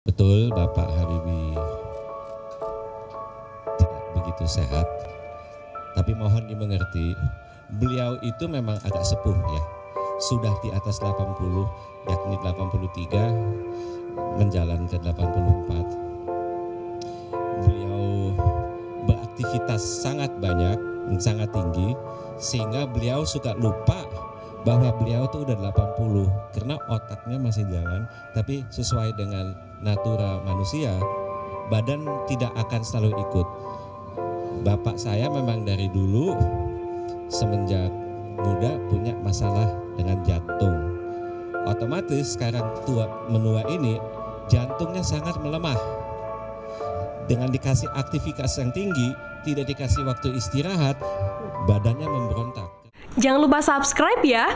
Betul Bapak Habibie. Tidak begitu sehat, tapi mohon dimengerti, beliau itu memang agak sepuh ya, sudah di atas 80, yakni 83, menjalankan 84. Beliau beraktivitas sangat banyak, sangat tinggi, sehingga beliau suka lupa bahwa beliau tuh udah 80 karena otaknya masih jalan tapi sesuai dengan natura manusia badan tidak akan selalu ikut. Bapak saya memang dari dulu semenjak muda punya masalah dengan jantung. Otomatis sekarang tua menua ini jantungnya sangat melemah. Dengan dikasih aktivitas yang tinggi tidak dikasih waktu istirahat badannya memberontak. Jangan lupa subscribe ya.